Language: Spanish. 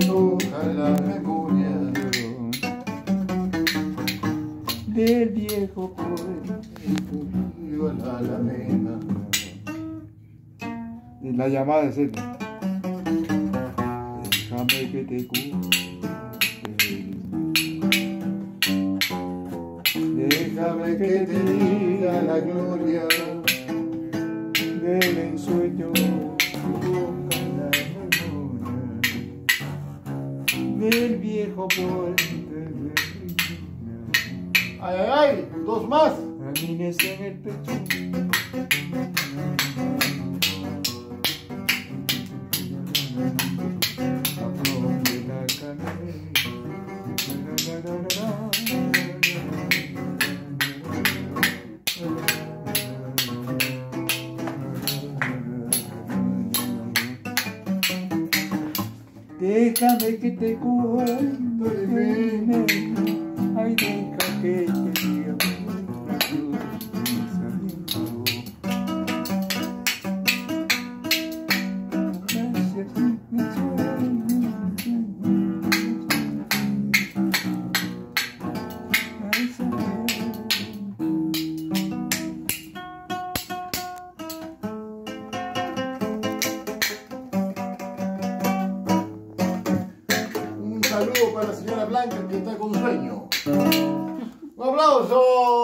toca la memoria del viejo poeta Viva la alameda Y la llamada es esta. Déjame que te cuente. Déjame que te diga la gloria del viejo puente. ¡Ay, ay, ay! ¡Dos más! Ramírez en el pecho. La Déjame que te cuente saludo para la señora Blanca que está con sueño. ¡Un aplauso!